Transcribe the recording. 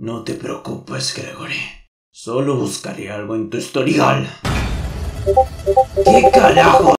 No te preocupes, Gregory. Solo buscaré algo en tu historial. ¿Qué carajo?